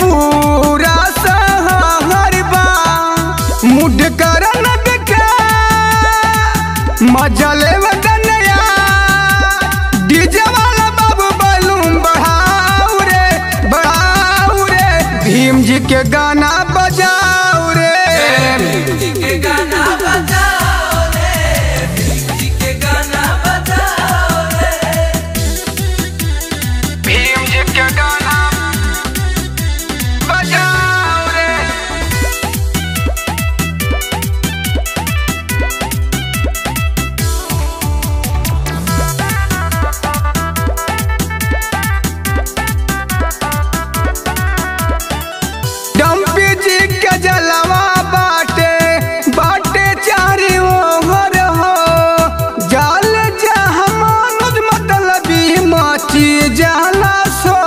पूरा सहर मुड कर मज़ा ले वदनया डीजे वाला रे बहाऊ रे। भीम जी के गाना बजाऊ रे। ela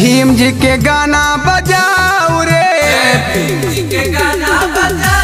भीम जी के गाना बजाओ रे। भीम जी के गाना बजाओ।